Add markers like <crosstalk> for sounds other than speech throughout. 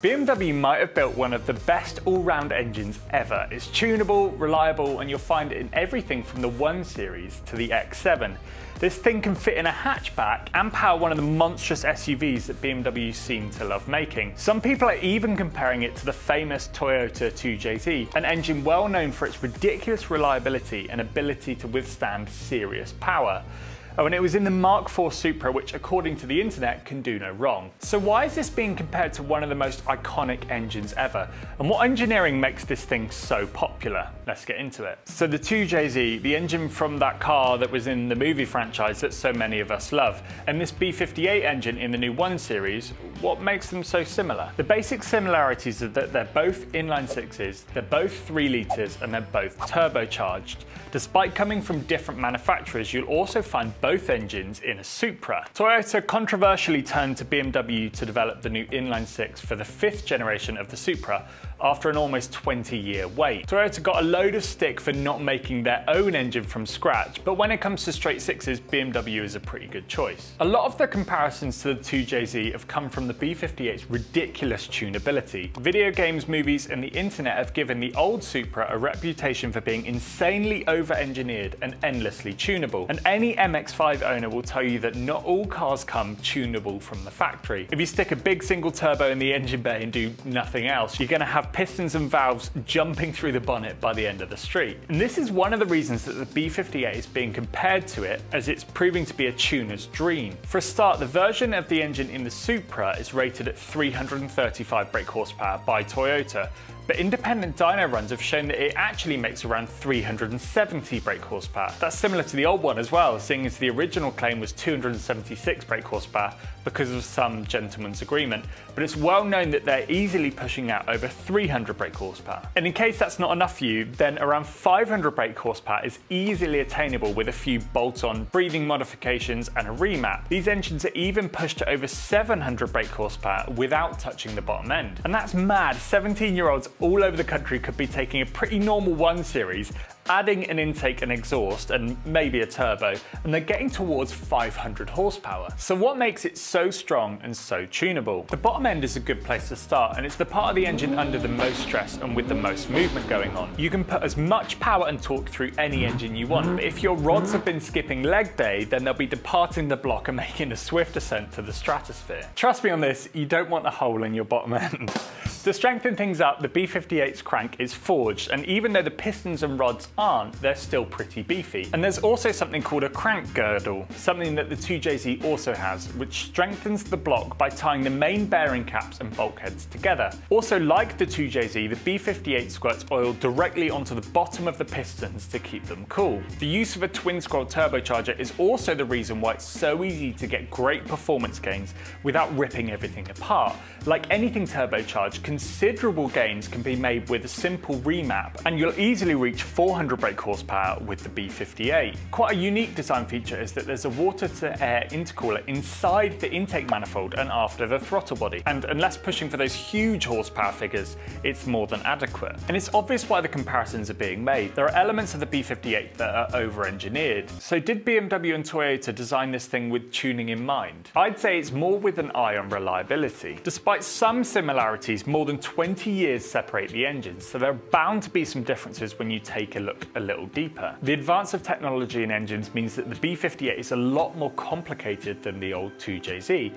BMW might have built one of the best all-round engines ever. It's tunable, reliable, and you'll find it in everything from the 1 Series to the X7. This thing can fit in a hatchback and power one of the monstrous SUVs that BMW seem to love making. Some people are even comparing it to the famous Toyota 2JZ, an engine well known for its ridiculous reliability and ability to withstand serious power. Oh, and it was in the Mark IV Supra, which according to the internet can do no wrong. So why is this being compared to one of the most iconic engines ever? And what engineering makes this thing so popular? Let's get into it. So the 2JZ, the engine from that car that was in the movie franchise that so many of us love, and this B58 engine in the new 1 Series, what makes them so similar? The basic similarities are that they're both inline sixes, they're both 3 litres, and they're both turbocharged. Despite coming from different manufacturers, you'll also find both engines in a Supra. Toyota controversially turned to BMW to develop the new inline six for the fifth generation of the Supra after an almost 20 year wait. Toyota got a load of stick for not making their own engine from scratch, but when it comes to straight sixes, BMW is a pretty good choice. A lot of the comparisons to the 2JZ have come from the B58's ridiculous tunability. Video games, movies, and the internet have given the old Supra a reputation for being insanely over-engineered and endlessly tunable, and any MX-5 owner will tell you that not all cars come tunable from the factory. If you stick a big single turbo in the engine bay and do nothing else, you're going to have pistons and valves jumping through the bonnet by the end of the street. And this is one of the reasons that the B58 is being compared to it as it's proving to be a tuner's dream. For a start, the version of the engine in the Supra is rated at 335 brake horsepower by Toyota, but independent dyno runs have shown that it actually makes around 370 brake horsepower. That's similar to the old one as well, seeing as the original claim was 276 brake horsepower because of some gentleman's agreement, but it's well known that they're easily pushing out over 300 brake horsepower. And in case that's not enough for you, then around 500 brake horsepower is easily attainable with a few bolt-on breathing modifications and a remap. These engines are even pushed to over 700 brake horsepower without touching the bottom end. And that's mad, 17 year olds all over the country could be taking a pretty normal 1 Series adding an intake and exhaust and maybe a turbo, and they're getting towards 500 horsepower. So what makes it so strong and so tunable? The bottom end is a good place to start, and it's the part of the engine under the most stress and with the most movement going on. You can put as much power and torque through any engine you want, but if your rods have been skipping leg day, then they'll be departing the block and <laughs> making a swift ascent to the stratosphere. Trust me on this, you don't want a hole in your bottom end. <laughs> To strengthen things up, the B58's crank is forged, and even though the pistons and rods aren't, they're still pretty beefy. And there's also something called a crank girdle, something that the 2JZ also has, which strengthens the block by tying the main bearing caps and bulkheads together. Also, like the 2JZ, the B58 squirts oil directly onto the bottom of the pistons to keep them cool. The use of a twin scroll turbocharger is also the reason why it's so easy to get great performance gains without ripping everything apart. Like anything turbocharged, considerable gains can be made with a simple remap, and you'll easily reach 400 brake horsepower with the B58. Quite a unique design feature is that there's a water-to-air intercooler inside the intake manifold and after the throttle body, and unless pushing for those huge horsepower figures, it's more than adequate. And it's obvious why the comparisons are being made. There are elements of the B58 that are over-engineered. So did BMW and Toyota design this thing with tuning in mind? I'd say it's more with an eye on reliability. Despite some similarities, more than 20 years separate the engines, so there are bound to be some differences when you take a look a little deeper. The advance of technology in engines means that the B58 is a lot more complicated than the old 2JZ,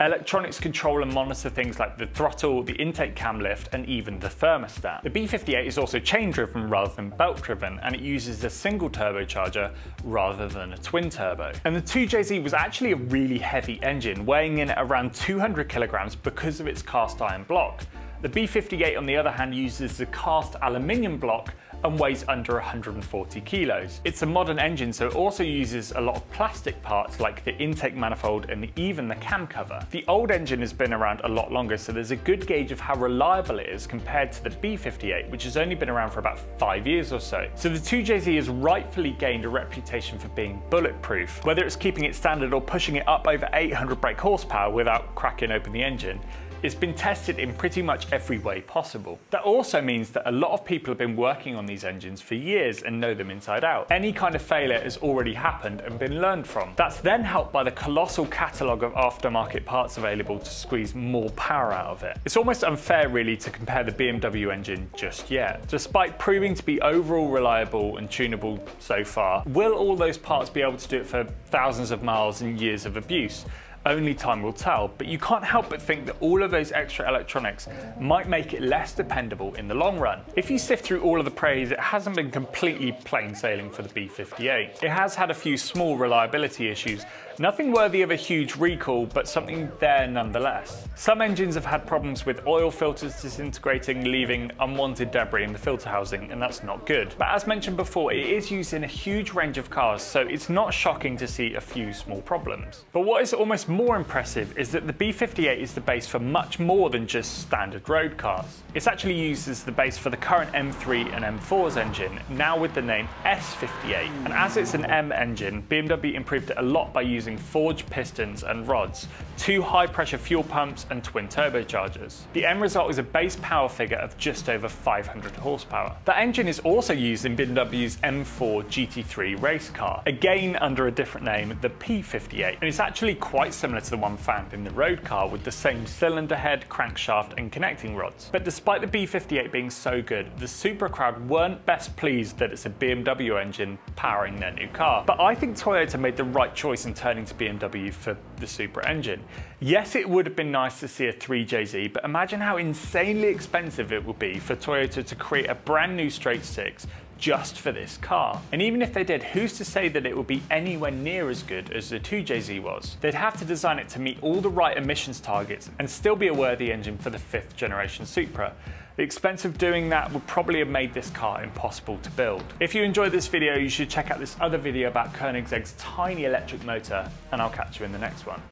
Electronics control and monitor things like the throttle, the intake cam lift, and even the thermostat. The B58 is also chain driven rather than belt driven, and it uses a single turbocharger rather than a twin turbo. And the 2JZ was actually a really heavy engine, weighing in at around 200 kilograms because of its cast iron block. The B58 on the other hand uses the cast aluminium block and weighs under 140 kilos. It's a modern engine, so it also uses a lot of plastic parts like the intake manifold and even the cam cover. The old engine has been around a lot longer, so there's a good gauge of how reliable it is compared to the B58, which has only been around for about five years or so. So the 2JZ has rightfully gained a reputation for being bulletproof. Whether it's keeping it standard or pushing it up over 800 brake horsepower without cracking open the engine, It's been tested in pretty much every way possible. That also means that a lot of people have been working on these engines for years and know them inside out. Any kind of failure has already happened and been learned from. That's then helped by the colossal catalogue of aftermarket parts available to squeeze more power out of it. It's almost unfair really to compare the BMW engine just yet. Despite proving to be overall reliable and tunable so far, will all those parts be able to do it for thousands of miles and years of abuse? Only time will tell, but you can't help but think that all of those extra electronics might make it less dependable in the long run. If you sift through all of the praise, it hasn't been completely plain sailing for the B58. It has had a few small reliability issues, nothing worthy of a huge recall, but something there nonetheless. Some engines have had problems with oil filters disintegrating, leaving unwanted debris in the filter housing, and that's not good. But as mentioned before, it is used in a huge range of cars, so it's not shocking to see a few small problems. But what is almost more impressive is that the B58 is the base for much more than just standard road cars. It's actually used as the base for the current M3 and M4's engine, now with the name S58. And as it's an M engine, BMW improved it a lot by using forged pistons and rods, two high pressure fuel pumps and twin turbochargers. The end result is a base power figure of just over 500 horsepower. That engine is also used in BMW's M4 GT3 race car, again under a different name, the P58, and it's actually quite similar to the one found in the road car with the same cylinder head, crankshaft and connecting rods. But despite the B58 being so good, the Supra crowd weren't best pleased that it's a BMW engine powering their new car. But I think Toyota made the right choice in turning to BMW for the Supra engine. Yes, it would have been nice to see a 3JZ, but imagine how insanely expensive it would be for Toyota to create a brand new straight six just for this car. And even if they did, who's to say that it would be anywhere near as good as the 2JZ was? They'd have to design it to meet all the right emissions targets and still be a worthy engine for the fifth generation Supra. The expense of doing that would probably have made this car impossible to build. If you enjoyed this video, you should check out this other video about Koenigsegg's tiny electric motor, and I'll catch you in the next one.